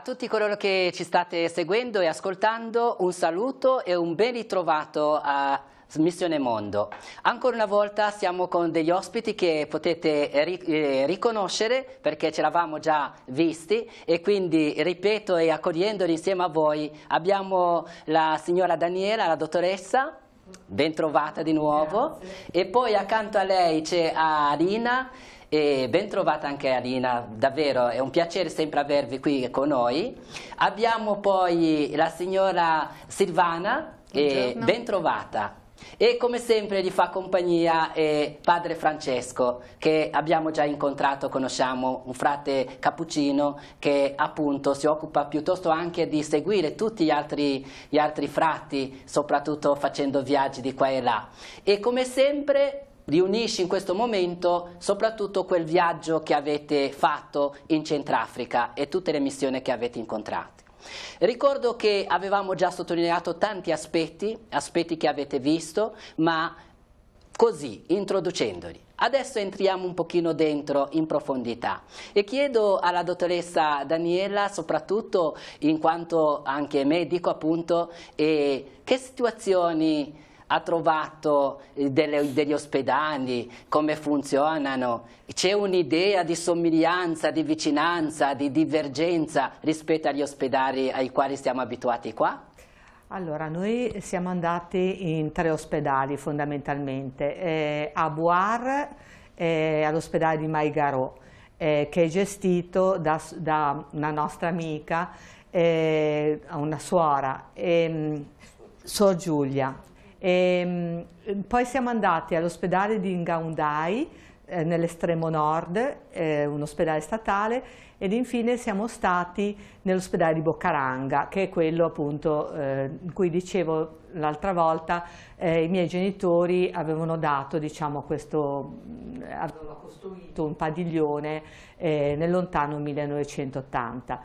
A tutti coloro che ci state seguendo e ascoltando, un saluto e un ben ritrovato a Missione Mondo. Ancora una volta siamo con degli ospiti che potete eh, riconoscere perché ce l'avamo già visti e quindi ripeto e accogliendoli insieme a voi abbiamo la signora Daniela, la dottoressa, ben trovata di nuovo Grazie. e poi accanto a lei c'è Arina e ben trovata anche Alina, davvero è un piacere sempre avervi qui con noi. Abbiamo poi la signora Silvana, e ben trovata. E come sempre gli fa compagnia eh, padre Francesco che abbiamo già incontrato, conosciamo un frate cappuccino che appunto si occupa piuttosto anche di seguire tutti gli altri, gli altri frati, soprattutto facendo viaggi di qua e là. E come sempre riunisci in questo momento soprattutto quel viaggio che avete fatto in Centrafrica e tutte le missioni che avete incontrato. Ricordo che avevamo già sottolineato tanti aspetti, aspetti che avete visto, ma così, introducendoli. Adesso entriamo un pochino dentro in profondità e chiedo alla dottoressa Daniela, soprattutto in quanto anche medico appunto, che situazioni ha trovato eh, delle, degli ospedali, come funzionano, c'è un'idea di somiglianza, di vicinanza, di divergenza rispetto agli ospedali ai quali siamo abituati qua? Allora, noi siamo andati in tre ospedali fondamentalmente, eh, a Boar, eh, all'ospedale di Maigaro, eh, che è gestito da, da una nostra amica, eh, una suora, ehm, Sor Giulia, e, ehm, poi siamo andati all'ospedale di Ngaundai, eh, nell'estremo nord, eh, un ospedale statale, ed infine siamo stati nell'ospedale di Boccaranga, che è quello appunto eh, in cui dicevo l'altra volta eh, i miei genitori avevano dato, diciamo, questo, avevano costruito un padiglione eh, nel lontano 1980.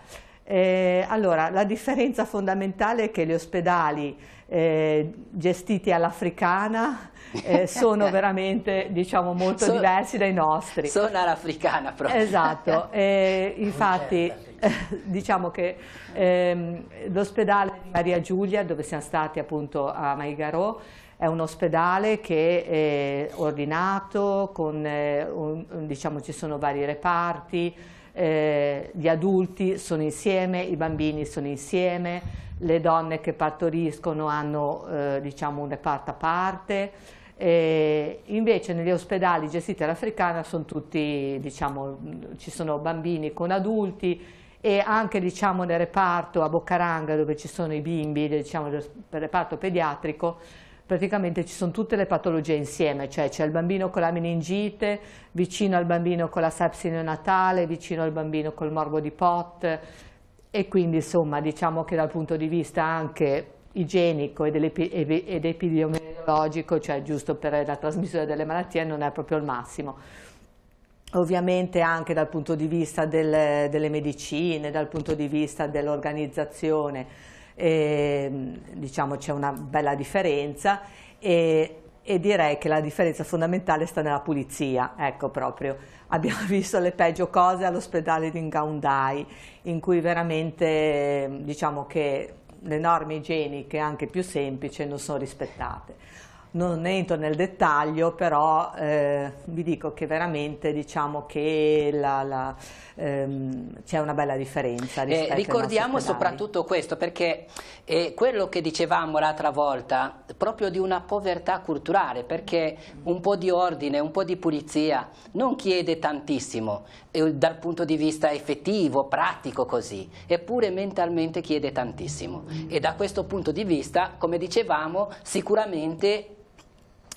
Eh, allora, la differenza fondamentale è che gli ospedali eh, gestiti all'africana eh, sono veramente diciamo, molto so, diversi dai nostri. Sono all'africana proprio. Esatto, eh, infatti diciamo che ehm, l'ospedale di Maria Giulia dove siamo stati appunto a Maigarò è un ospedale che è ordinato, con, eh, un, diciamo, ci sono vari reparti, eh, gli adulti sono insieme, i bambini sono insieme, le donne che partoriscono hanno eh, diciamo un reparto a parte, e invece negli ospedali gestiti all'africana sono tutti, diciamo, ci sono bambini con adulti e anche diciamo, nel reparto a Boccaranga dove ci sono i bimbi, diciamo, del reparto pediatrico, praticamente ci sono tutte le patologie insieme, cioè c'è il bambino con la meningite, vicino al bambino con la sepsi neonatale, vicino al bambino col morbo di Pot, e quindi insomma diciamo che dal punto di vista anche igienico ed, ed epidemiologico, cioè giusto per la trasmissione delle malattie, non è proprio il massimo. Ovviamente anche dal punto di vista del, delle medicine, dal punto di vista dell'organizzazione, eh, diciamo c'è una bella differenza e, e direi che la differenza fondamentale sta nella pulizia, ecco proprio. Abbiamo visto le peggio cose all'ospedale di Ngaundai, in cui veramente diciamo che le norme igieniche, anche più semplici, non sono rispettate non entro nel dettaglio, però eh, vi dico che veramente diciamo che ehm, c'è una bella differenza. Eh, ricordiamo soprattutto questo, perché eh, quello che dicevamo l'altra volta, proprio di una povertà culturale, perché un po' di ordine, un po' di pulizia non chiede tantissimo eh, dal punto di vista effettivo, pratico così, eppure mentalmente chiede tantissimo. E da questo punto di vista, come dicevamo, sicuramente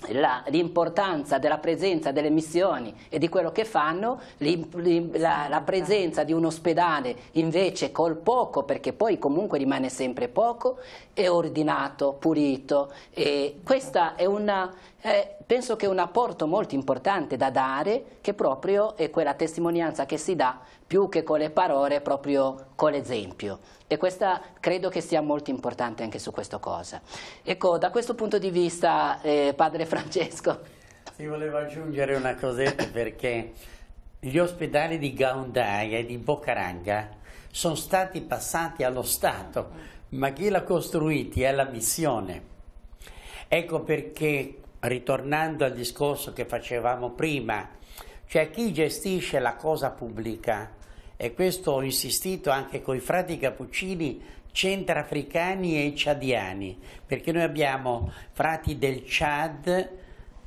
l'importanza della presenza delle missioni e di quello che fanno, la, la, presenza di un ospedale invece col poco, perché poi comunque rimane sempre poco, è ordinato, pulito. E questa è una, eh, penso che è un apporto molto importante da dare che proprio è quella testimonianza che si dà più che con le parole, proprio con l'esempio e questa credo che sia molto importante anche su questa cosa. Ecco, da questo punto di vista, eh, padre Francesco. Si voleva aggiungere una cosetta perché gli ospedali di Gaundai e di Boccaranga sono stati passati allo Stato, ma chi l'ha costruiti è la missione. Ecco perché, ritornando al discorso che facevamo prima, cioè chi gestisce la cosa pubblica, e questo ho insistito anche con i frati cappuccini centrafricani e ciadiani, perché noi abbiamo frati del Chad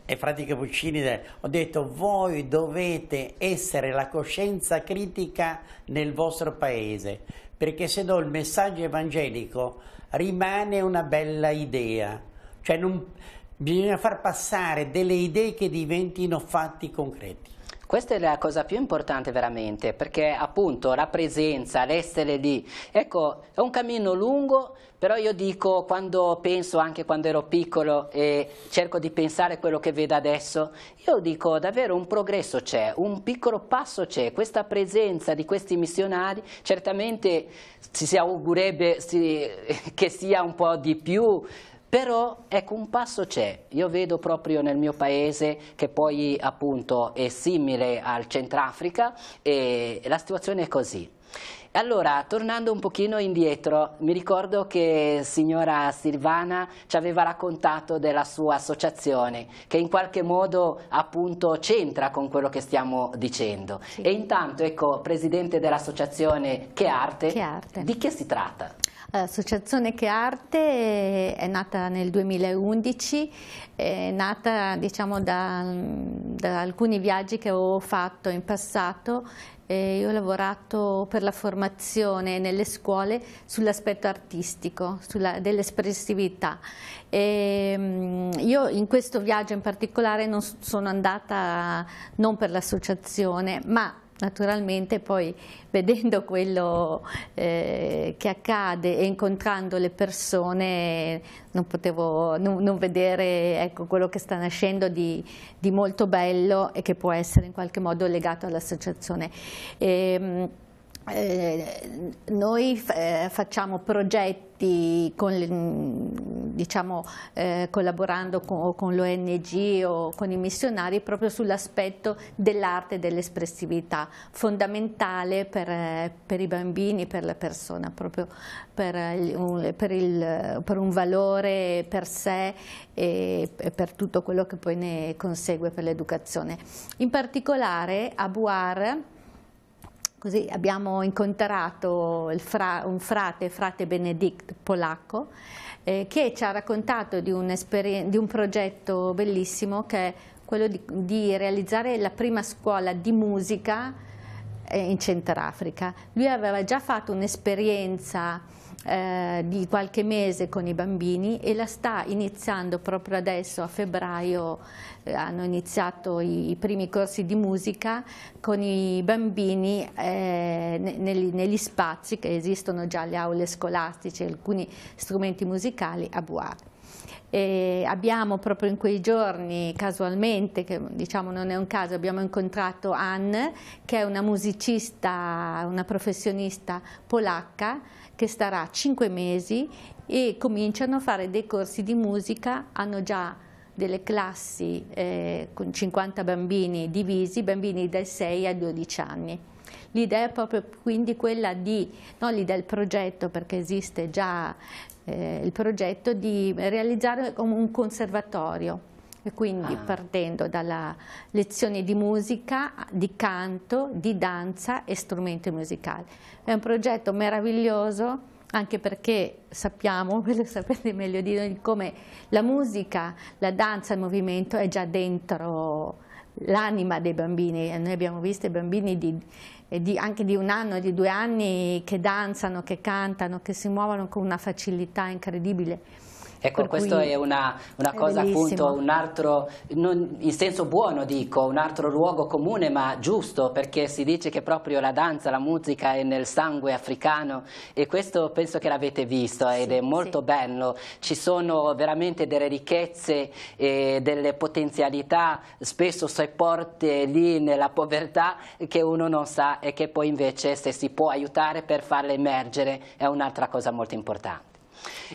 e frati cappuccini, ho detto voi dovete essere la coscienza critica nel vostro paese, perché se no il messaggio evangelico rimane una bella idea, cioè non, bisogna far passare delle idee che diventino fatti concreti. Questa è la cosa più importante veramente, perché appunto la presenza, l'essere lì, ecco, è un cammino lungo, però io dico, quando penso, anche quando ero piccolo e cerco di pensare quello che vedo adesso, io dico davvero un progresso c'è, un piccolo passo c'è, questa presenza di questi missionari, certamente ci si augurebbe che sia un po' di più, però ecco un passo c'è, io vedo proprio nel mio paese che poi appunto è simile al Centrafrica e la situazione è così. Allora, tornando un pochino indietro, mi ricordo che signora Silvana ci aveva raccontato della sua associazione, che in qualche modo appunto c'entra con quello che stiamo dicendo. Sì. E intanto, ecco, presidente dell'associazione Che Arte, che Arte, di che si tratta? L'associazione Che Arte è nata nel 2011, è nata diciamo, da, da alcuni viaggi che ho fatto in passato io ho lavorato per la formazione nelle scuole sull'aspetto artistico, dell'espressività. Io in questo viaggio in particolare non sono andata non per l'associazione, ma naturalmente poi vedendo quello eh, che accade e incontrando le persone non potevo non, non vedere ecco, quello che sta nascendo di, di, molto bello e che può essere in qualche modo legato all'associazione. Eh, noi eh, facciamo progetti con, diciamo, eh, collaborando con, con l'ONG o con i missionari proprio sull'aspetto dell'arte e dell'espressività, fondamentale per, per, i bambini, per la persona, proprio per, un, per, il, per un valore per sé e per tutto quello che poi ne consegue per l'educazione. In particolare a Buar Così abbiamo incontrato fra, un frate, frate Benedict polacco, eh, che ci ha raccontato di un, di un, progetto bellissimo che è quello di, di realizzare la prima scuola di musica eh, in Centrafrica. Lui aveva già fatto un'esperienza eh, di qualche mese con i bambini e la sta iniziando proprio adesso a febbraio eh, hanno iniziato i, i, primi corsi di musica con i bambini eh, negli, negli, spazi che esistono già le aule scolastiche alcuni strumenti musicali a Bois. E abbiamo proprio in quei giorni, casualmente, che diciamo non è un caso, abbiamo incontrato Anne, che è una musicista, una professionista polacca, che starà cinque mesi e cominciano a fare dei corsi di musica, hanno già delle classi eh, con 50 bambini divisi, bambini dai 6 ai 12 anni. L'idea è proprio quindi quella di, non l'idea del progetto perché esiste già eh, il progetto di realizzare un conservatorio e quindi ah. partendo dalla lezione di musica, di canto, di danza e strumenti musicali. È un progetto meraviglioso anche perché sappiamo, ve lo sapete meglio di noi, come la musica, la danza, il movimento è già dentro l'anima dei bambini. Noi abbiamo visto i bambini di, di, anche di un anno, di due anni che danzano, che cantano, che si muovono con una facilità incredibile Ecco, questo è una, una cosa bellissimo. appunto, un altro, non, in senso buono dico, un altro luogo comune ma giusto perché si dice che proprio la danza, la musica è nel sangue africano e questo penso che l'avete visto ed sì, è molto sì. bello, ci sono veramente delle ricchezze e delle potenzialità spesso sepolte lì nella povertà che uno non sa e che poi invece se si può aiutare per farle emergere è un'altra cosa molto importante.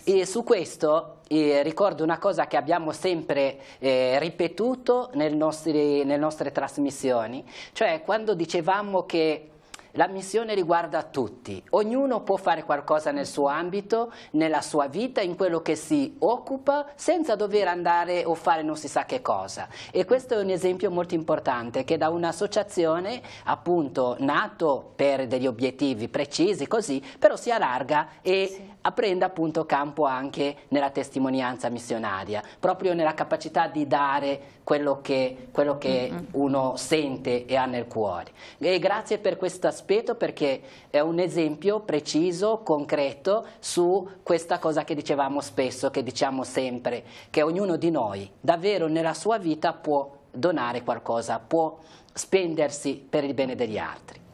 E su questo eh, ricordo una cosa che abbiamo sempre eh, ripetuto nel nostri, nelle nostre trasmissioni, cioè quando dicevamo che la missione riguarda tutti, ognuno può fare qualcosa nel suo ambito, nella sua vita, in quello che si occupa, senza dover andare o fare non si sa che cosa. E questo è un esempio molto importante che da un'associazione appunto nato per degli obiettivi precisi così, però si allarga e sì. Prende appunto campo anche nella testimonianza missionaria, proprio nella capacità di dare quello che, quello che mm -hmm. uno sente e ha nel cuore. E grazie per questo aspetto perché è un esempio preciso, concreto su questa cosa che dicevamo spesso, che diciamo sempre, che ognuno di noi davvero nella sua vita può donare qualcosa, può spendersi per il bene degli altri.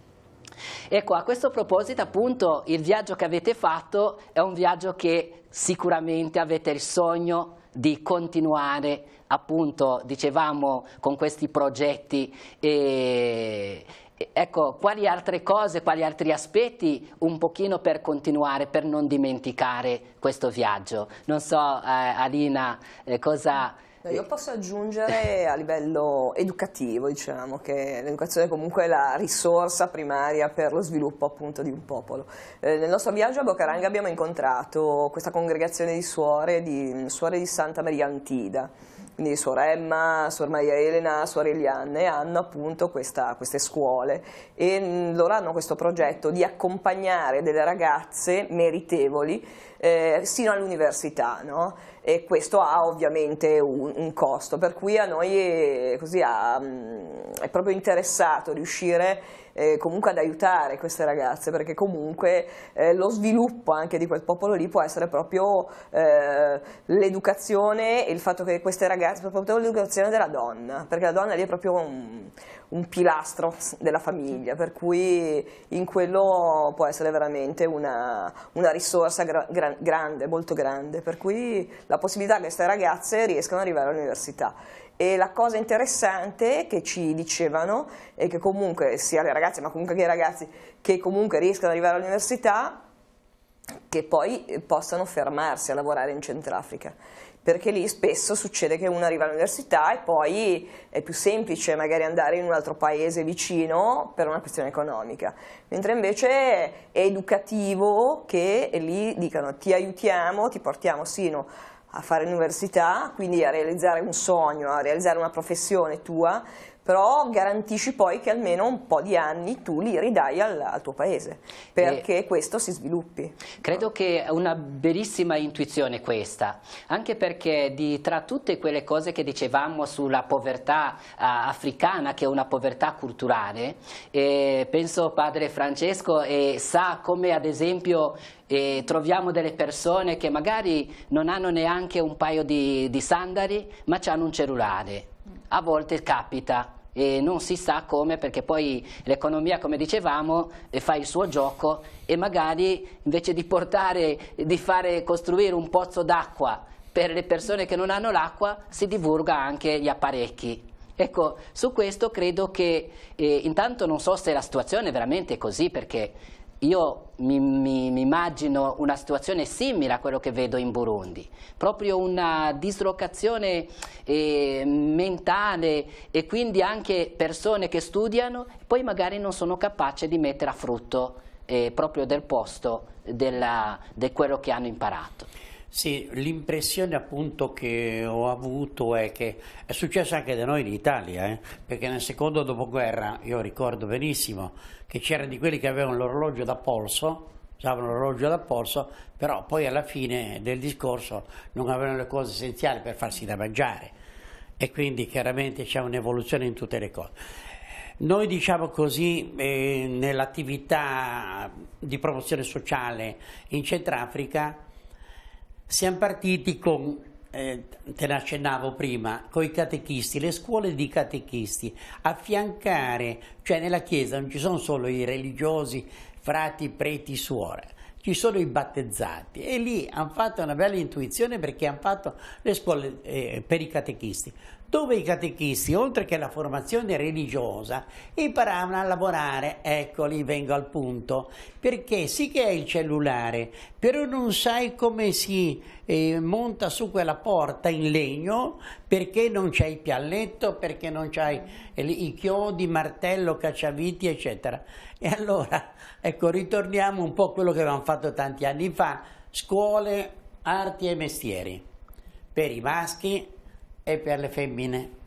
Ecco, a questo proposito appunto il viaggio che avete fatto è un viaggio che sicuramente avete il sogno di continuare appunto, dicevamo, con questi progetti e, Ecco, quali altre cose, quali altri aspetti un pochino per continuare, per non dimenticare questo viaggio? Non so, eh, Alina, eh, cosa... Io posso aggiungere a livello educativo, diciamo, che l'educazione comunque è la risorsa primaria per lo sviluppo appunto di un popolo. Eh, nel nostro viaggio a Bocaranga abbiamo incontrato questa congregazione di suore di, suore di Santa Maria Antida quindi Suor Emma, Suor Maria Elena, Suor Elianne hanno appunto questa, queste scuole e mm, loro hanno questo progetto di accompagnare delle ragazze meritevoli eh, sino all'università no? e questo ha ovviamente un, un, costo per cui a noi è, così, ha, mm, è proprio interessato riuscire eh, comunque ad aiutare queste ragazze perché comunque eh, lo sviluppo anche di quel popolo lì può essere proprio eh, l'educazione e il fatto che queste ragazze, proprio l'educazione della donna, perché la donna lì è proprio un, un pilastro della famiglia, per cui in quello può essere veramente una, una risorsa gra, gra, grande, molto grande, per cui la possibilità che queste ragazze riescano ad arrivare all'università. E la cosa interessante che ci dicevano è che comunque sia le ragazze ma comunque anche i ragazzi che comunque riescano ad arrivare all'università che poi possano fermarsi a lavorare in Centrafrica. Perché lì spesso succede che uno arriva all'università e poi è più semplice magari andare in un altro paese vicino per una questione economica, mentre invece è educativo che lì dicano ti aiutiamo, ti portiamo sino a fare l'università, quindi a realizzare un sogno, a realizzare una professione tua, però garantisci poi che almeno un po' di anni tu li ridai al, al tuo paese, perché e questo si sviluppi. Credo che è una bellissima intuizione questa, anche perché di, tra tutte quelle cose che dicevamo sulla povertà uh, africana, che è una povertà culturale, eh, penso padre Francesco eh, sa come ad esempio eh, troviamo delle persone che magari non hanno neanche un paio di, di sandali, ma hanno un cellulare a volte capita e non si sa come perché poi l'economia come dicevamo fa il suo gioco e magari invece di portare di fare costruire un pozzo d'acqua per le persone che non hanno l'acqua si divulga anche gli apparecchi. Ecco su questo credo che eh, intanto non so se la situazione è veramente così perché io mi, mi, mi, immagino una situazione simile a quello che vedo in Burundi, proprio una dislocazione eh, mentale e quindi anche persone che studiano poi magari non sono capaci di mettere a frutto eh, proprio del posto di quello che hanno imparato. Sì, l'impressione appunto che ho avuto è che è successo anche da noi in Italia, eh? perché nel secondo dopoguerra, io ricordo benissimo, che c'erano di quelli che avevano l'orologio da polso, usavano l'orologio da polso, però poi alla fine del discorso non avevano le cose essenziali per farsi da mangiare e quindi chiaramente c'è un'evoluzione in tutte le cose. Noi diciamo così eh, nell'attività di promozione sociale in Centrafrica siamo partiti con, eh, te ne accennavo prima, con i catechisti, le scuole di catechisti, affiancare, cioè nella Chiesa non ci sono solo i religiosi, frati, preti, suore, ci sono i battezzati e lì hanno fatto una bella intuizione perché hanno fatto le scuole eh, per i catechisti. Dove i catechisti, oltre che la formazione religiosa, imparavano a lavorare, ecco lì vengo al punto, perché sì che è il cellulare, però non sai come si eh, monta su quella porta in legno, perché non c'è il pialletto, perché non c'hai eh, i chiodi, martello, cacciaviti, eccetera. E allora, ecco, ritorniamo un po' a quello che avevamo fatto tanti anni fa, scuole, arti e mestieri, per i maschi e per le femmine.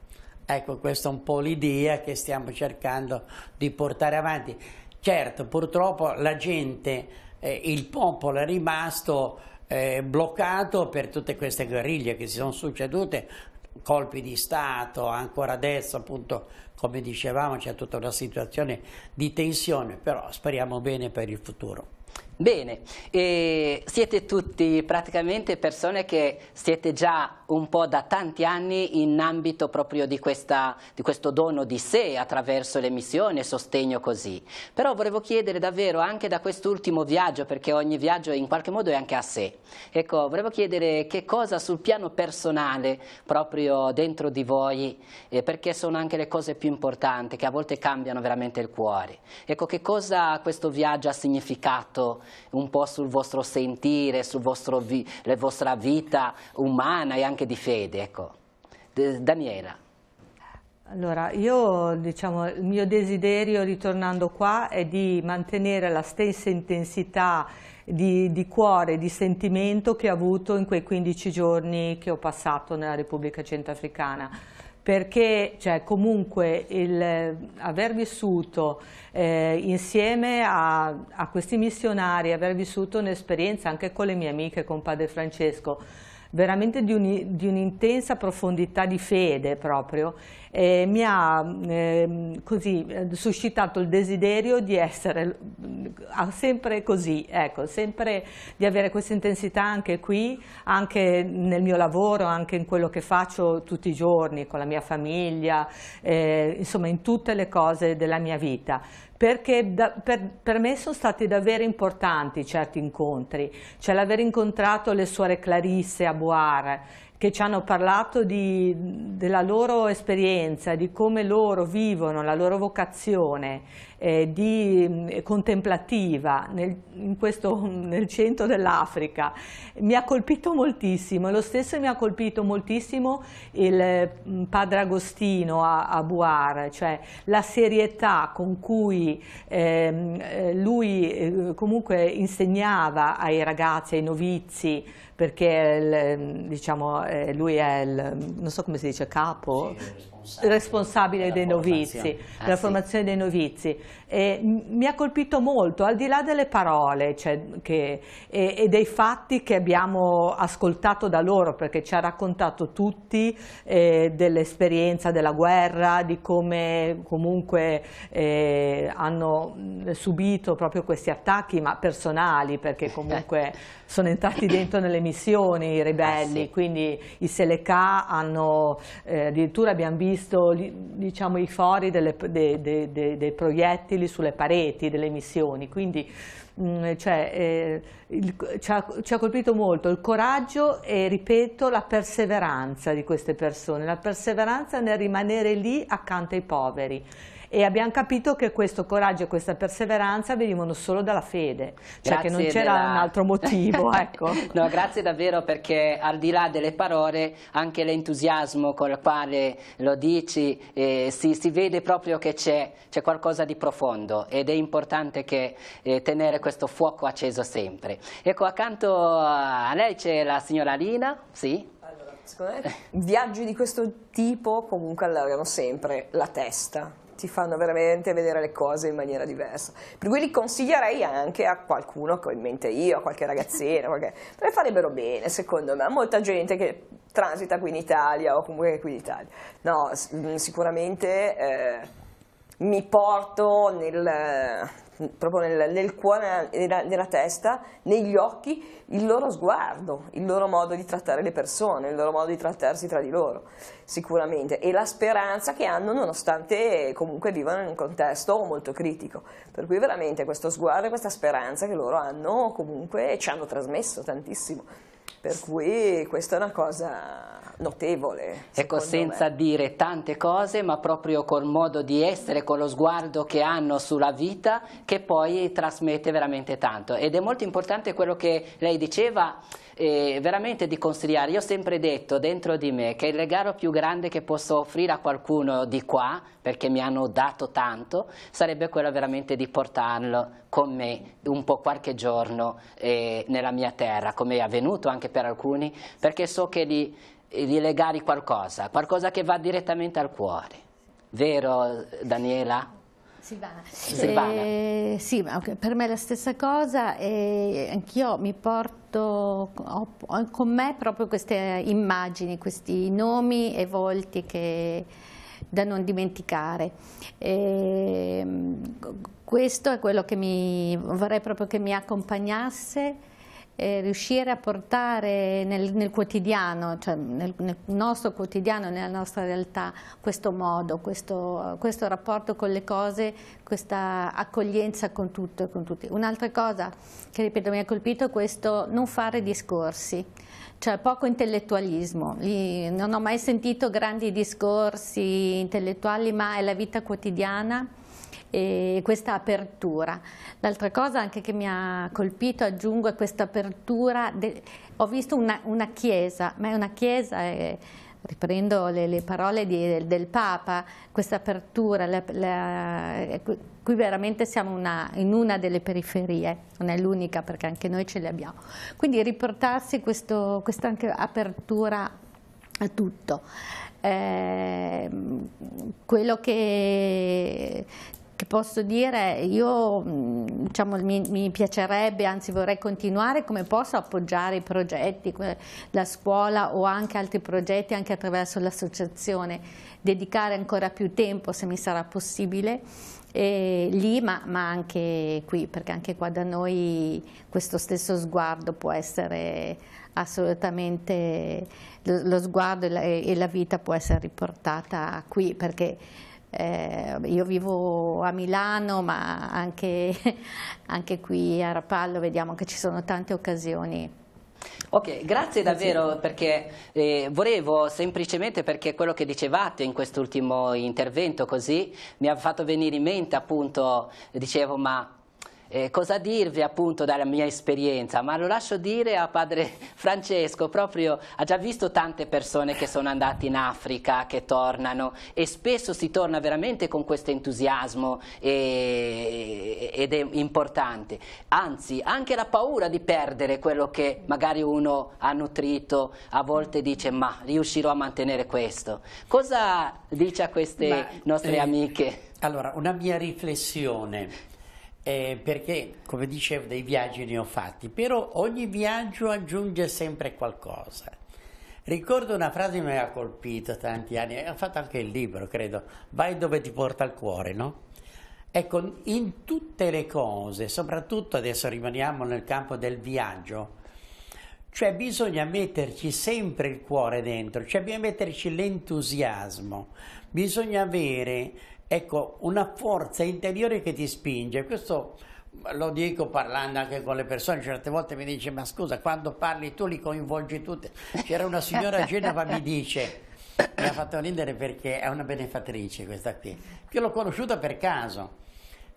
Ecco, questa è un po' l'idea che stiamo cercando di portare avanti. Certo, purtroppo la gente, eh, il popolo è rimasto eh, bloccato per tutte queste guerriglie che si sono succedute, colpi di Stato, ancora adesso appunto, come dicevamo, c'è tutta una situazione di tensione, però speriamo bene per il futuro. Bene, e siete tutti praticamente persone che siete già un po' da tanti anni in ambito proprio di, questa, di questo dono di sé attraverso le missioni e sostegno così. Però volevo chiedere davvero anche da quest'ultimo viaggio, perché ogni viaggio in qualche modo è anche a sé. Ecco, volevo chiedere che cosa sul piano personale proprio dentro di voi, eh, perché sono anche le cose più importanti che a volte cambiano veramente il cuore. Ecco, che cosa questo viaggio ha significato un po' sul vostro sentire, sulla vostra vita umana e anche di fede. Ecco. Daniela. Allora, io diciamo, il mio desiderio ritornando qua è di mantenere la stessa intensità di, di, cuore, di sentimento che ho avuto in quei 15 giorni che ho passato nella Repubblica Centrafricana perché cioè, comunque il, aver vissuto eh, insieme a, a, questi missionari, aver vissuto un'esperienza anche con le mie amiche, con Padre Francesco, veramente di, un'intensa profondità di fede proprio, eh, mi ha eh, così, suscitato il desiderio di essere sempre così, ecco, sempre di avere questa intensità anche qui, anche nel mio lavoro, anche in quello che faccio tutti i giorni con la mia famiglia, eh, insomma in tutte le cose della mia vita perché da, per, per, me sono stati davvero importanti certi incontri, cioè l'aver incontrato le suore Clarisse a Boare, che ci hanno parlato di, della loro esperienza, di come loro vivono la loro vocazione eh, di, eh, contemplativa nel, questo, nel centro dell'Africa. Mi ha colpito moltissimo, lo stesso mi ha colpito moltissimo il mm, padre Agostino a, a Buar, cioè la serietà con cui ehm, eh, lui eh, comunque insegnava ai ragazzi, ai novizi, perché il, diciamo, eh, lui è il, non so come si dice, capo? Sì, responsabile dei novizi, ah, della formazione dei novizi. E mi ha colpito molto, al di là delle parole cioè, che, e, e, dei fatti che abbiamo ascoltato da loro, perché ci ha raccontato tutti eh, dell'esperienza della guerra, di come comunque eh, hanno subito proprio questi attacchi, ma personali, perché comunque sono entrati dentro nelle missioni i ribelli, ah, sì. quindi i Seleka hanno, eh, addirittura abbiamo visto diciamo, i fori delle, de, de, de, dei proiettili sulle pareti delle missioni, quindi mm, cioè, eh, il, ci, ha, ci, ha, colpito molto il coraggio e, ripeto, la perseveranza di queste persone, la perseveranza nel rimanere lì accanto ai poveri e abbiamo capito che questo coraggio e questa perseveranza venivano solo dalla fede, cioè grazie che non c'era della... un altro motivo. ecco. no, grazie davvero perché al di là delle parole anche l'entusiasmo con il quale lo dici eh, si, si, vede proprio che c'è, qualcosa di profondo ed è importante che, eh, tenere questo fuoco acceso sempre. Ecco, accanto a lei c'è la signora Lina, sì? Secondo me viaggi di questo tipo comunque allargano sempre la testa, ti fanno veramente vedere le cose in maniera diversa. Per cui li consiglierei anche a qualcuno che ho in mente io, a qualche ragazzina, qualche... perché farebbero bene secondo me, a molta gente che transita qui in Italia o comunque qui in Italia. No, sicuramente eh, mi porto nel proprio nel, nel cuore, nella, nella, testa, negli occhi, il loro sguardo, il loro modo di trattare le persone, il loro modo di trattarsi tra di loro, sicuramente, e la speranza che hanno nonostante comunque vivano in un contesto molto critico. Per cui veramente questo sguardo e questa speranza che loro hanno comunque ci hanno trasmesso tantissimo. Per cui questa è una cosa notevole. Ecco, senza me. dire tante cose, ma proprio col modo di essere, con lo sguardo che hanno sulla vita, che poi trasmette veramente tanto. Ed è molto importante quello che lei diceva, eh, veramente di consigliare. Io ho sempre detto dentro di me che il regalo più grande che posso offrire a qualcuno di qua, perché mi hanno dato tanto, sarebbe quello veramente di portarlo con me un po' qualche giorno eh, nella mia terra, come è avvenuto anche per alcuni, perché so che di, di legare qualcosa, qualcosa che va direttamente al cuore. Vero Daniela? Silvana. Silvana. Eh, sì, per me è la stessa cosa e anch'io mi porto ho, ho con me proprio queste immagini, questi nomi e volti che, da non dimenticare. E, questo è quello che mi, vorrei proprio che mi accompagnasse eh, riuscire a portare nel, nel quotidiano, cioè nel, nel, nostro quotidiano, nella nostra realtà, questo modo, questo, questo rapporto con le cose, questa accoglienza con tutto e con tutti. Un'altra cosa che ripeto mi ha colpito è questo non fare discorsi cioè poco intellettualismo, non ho mai sentito grandi discorsi intellettuali, ma è la vita quotidiana e questa apertura. L'altra cosa anche che mi ha colpito, aggiungo, è questa apertura. Ho visto una, una, chiesa, ma è una chiesa, è, riprendo le, le parole di, del, del, Papa, questa apertura, la, la, qui veramente siamo una, in una delle periferie, non è l'unica perché anche noi ce le abbiamo. Quindi riportarsi questo, questa apertura a tutto. Eh, quello che, che posso dire, io diciamo, mi, mi, piacerebbe, anzi vorrei continuare, come posso appoggiare i progetti, la scuola o anche altri progetti anche attraverso l'associazione, dedicare ancora più tempo se mi sarà possibile eh, lì ma, ma, anche qui, perché anche qua da noi questo stesso sguardo può essere assolutamente, lo, lo sguardo e la, e la vita può essere riportata qui, perché eh, io vivo a Milano, ma anche, anche qui a Rapallo vediamo che ci sono tante occasioni. Ok, grazie davvero perché eh, volevo semplicemente perché quello che dicevate in quest'ultimo intervento così mi ha fatto venire in mente appunto, dicevo ma eh, cosa dirvi appunto dalla mia esperienza, ma lo lascio dire a padre Francesco, proprio ha già visto tante persone che sono andate in Africa, che tornano e spesso si torna veramente con questo entusiasmo e, ed è importante, anzi anche la paura di perdere quello che magari uno ha nutrito, a volte dice ma riuscirò a mantenere questo. Cosa dice a queste ma, nostre eh, amiche? Allora, una mia riflessione eh, perché come dicevo dei viaggi ne ho fatti, però ogni viaggio aggiunge sempre qualcosa. Ricordo una frase che mi ha colpito tanti anni, ho fatto anche il libro, credo, vai dove ti porta il cuore, no? Ecco, in tutte le cose, soprattutto adesso rimaniamo nel campo del viaggio, cioè bisogna metterci sempre il cuore dentro, cioè bisogna metterci l'entusiasmo, bisogna avere ecco, una forza interiore che ti spinge. Questo lo dico parlando anche con le persone, certe volte mi dice ma scusa quando parli tu li coinvolgi tutti. C'era una signora a Genova mi dice, mi ha fatto ridere perché è una benefattrice questa qui, che l'ho conosciuta per caso,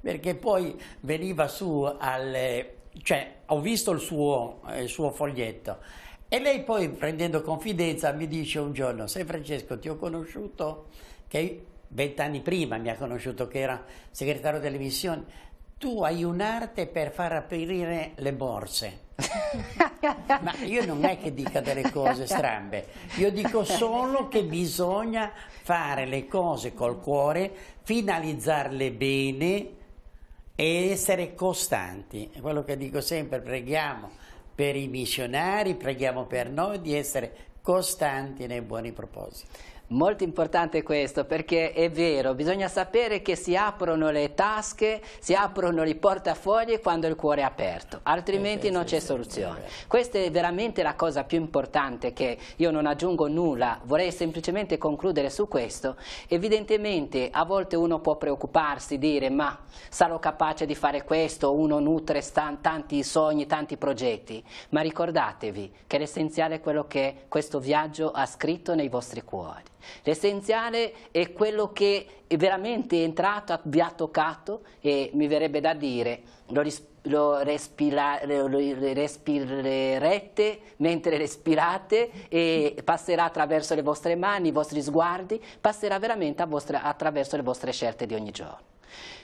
perché poi veniva su al... cioè ho visto il suo, il suo foglietto e lei poi prendendo confidenza mi dice un giorno, sai Francesco ti ho conosciuto che vent'anni prima mi ha conosciuto che era segretario delle missioni, tu hai un'arte per far aprire le borse. Ma io non è che dica delle cose strambe, io dico solo che bisogna fare le cose col cuore, finalizzarle bene e essere costanti. È quello che dico sempre, preghiamo per i missionari, preghiamo per noi di essere costanti nei buoni propositi. Molto importante questo perché è vero, bisogna sapere che si aprono le tasche, si aprono i portafogli quando il cuore è aperto, altrimenti eh, non c'è soluzione. Questa è veramente la cosa più importante che io non aggiungo nulla, vorrei semplicemente concludere su questo. Evidentemente a volte uno può preoccuparsi, dire ma sarò capace di fare questo, uno nutre tanti sogni, tanti progetti, ma ricordatevi che l'essenziale è quello che questo viaggio ha scritto nei vostri cuori. L'essenziale è quello che è veramente entrato, vi ha toccato e mi verrebbe da dire, lo, lo, respira, lo respirerete mentre respirate e passerà attraverso le vostre mani, i vostri sguardi, passerà veramente vostre, attraverso le vostre scelte di ogni giorno.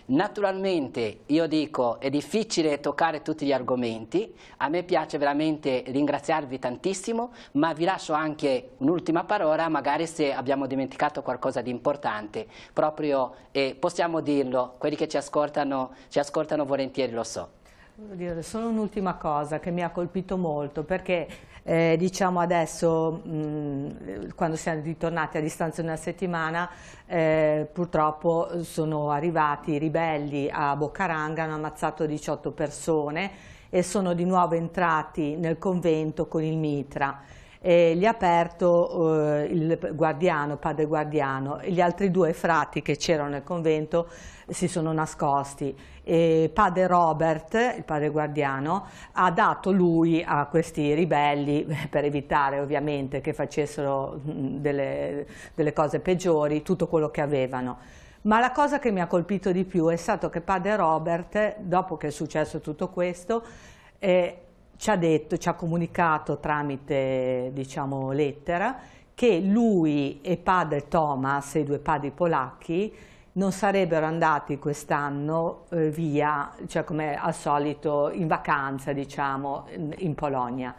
Naturalmente io dico è difficile toccare tutti gli argomenti, a me piace veramente ringraziarvi tantissimo, ma vi lascio anche un'ultima parola, magari se abbiamo dimenticato qualcosa di importante, proprio eh, possiamo dirlo, quelli che ci ascoltano, ci ascoltano volentieri lo so. Voglio dire solo un'ultima cosa che mi ha colpito molto perché eh, diciamo adesso mh, quando siamo ritornati a distanza di una settimana eh, purtroppo sono arrivati i ribelli a Boccaranga, hanno ammazzato 18 persone e sono di nuovo entrati nel convento con il mitra e gli ha aperto eh, il guardiano, padre guardiano gli altri due frati che c'erano nel convento si sono nascosti e padre Robert, il padre guardiano, ha dato lui a questi ribelli, per evitare ovviamente che facessero delle, delle cose peggiori, tutto quello che avevano. Ma la cosa che mi ha colpito di più è stato che padre Robert, dopo che è successo tutto questo, eh, ci ha detto, ci ha comunicato tramite diciamo, lettera che lui e padre Thomas, i due padri polacchi, non sarebbero andati quest'anno eh, via, cioè come al solito in vacanza diciamo in, in Polonia.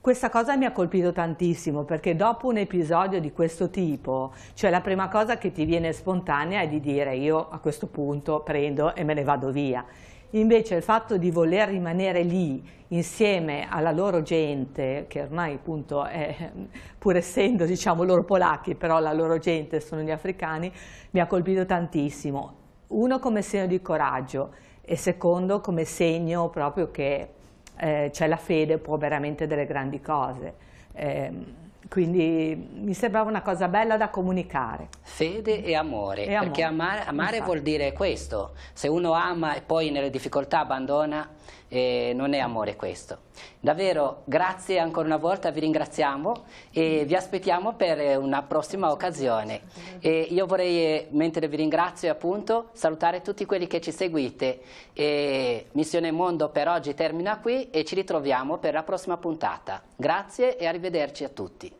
Questa cosa mi ha colpito tantissimo perché dopo un episodio di questo tipo, cioè la prima cosa che ti viene spontanea è di dire io a questo punto prendo e me ne vado via. Invece il fatto di voler rimanere lì insieme alla loro gente, che ormai appunto è, pur essendo diciamo loro polacchi, però la loro gente sono gli africani, mi ha colpito tantissimo. Uno come segno di coraggio e secondo come segno proprio che eh, c'è la fede può veramente delle grandi cose. Eh, quindi mi sembrava una cosa bella da comunicare. Fede e amore, e perché amare, amare vuol dire questo, se uno ama e poi nelle difficoltà abbandona, eh, non è amore questo. Davvero, grazie ancora una volta, vi ringraziamo e vi aspettiamo per una prossima occasione. E io vorrei, eh, mentre vi ringrazio appunto, salutare tutti quelli che ci seguite. E Missione Mondo per oggi termina qui e ci ritroviamo per la prossima puntata. Grazie e arrivederci a tutti.